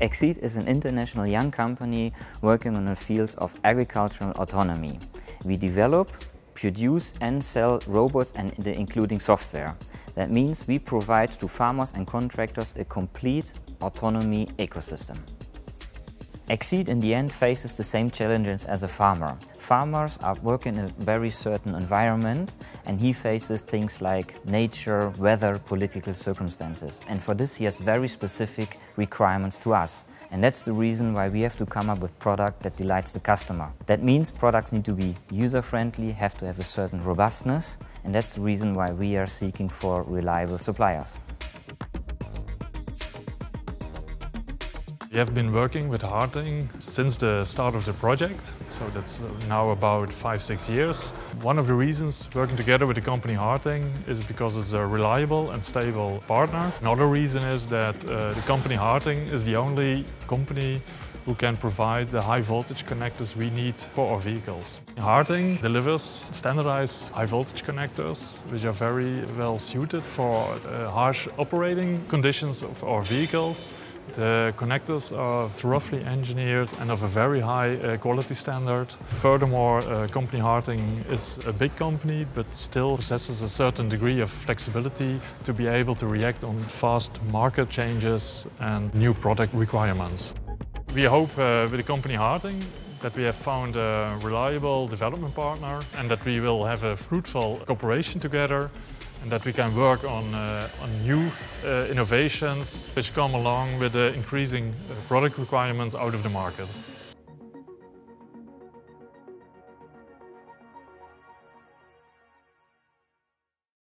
AgXeed is an international young company working on the fields of agricultural autonomy. We develop, produce and sell robots and including software. That means we provide to farmers and contractors a complete autonomy ecosystem. AgXeed in the end faces the same challenges as a farmer. Farmers are working in a very certain environment and he faces things like nature, weather, political circumstances. And for this he has very specific requirements to us. And that's the reason why we have to come up with product that delights the customer. That means products need to be user-friendly, have to have a certain robustness, and that's the reason why we are seeking for reliable suppliers. We have been working with Harting since the start of the project, so that's now about five, six years. One of the reasons working together with the company Harting is because it's a reliable and stable partner. Another reason is that uh, the company Harting is the only company who can provide the high voltage connectors we need for our vehicles. Harting delivers standardized high voltage connectors which are very well suited for uh, harsh operating conditions of our vehicles the connectors are thoroughly engineered and of a very high uh, quality standard. Furthermore, uh, company Harting is a big company but still possesses a certain degree of flexibility to be able to react on fast market changes and new product requirements. We hope uh, with the company Harting that we have found a reliable development partner and that we will have a fruitful cooperation together and that we can work on, uh, on new uh, innovations which come along with the increasing uh, product requirements out of the market.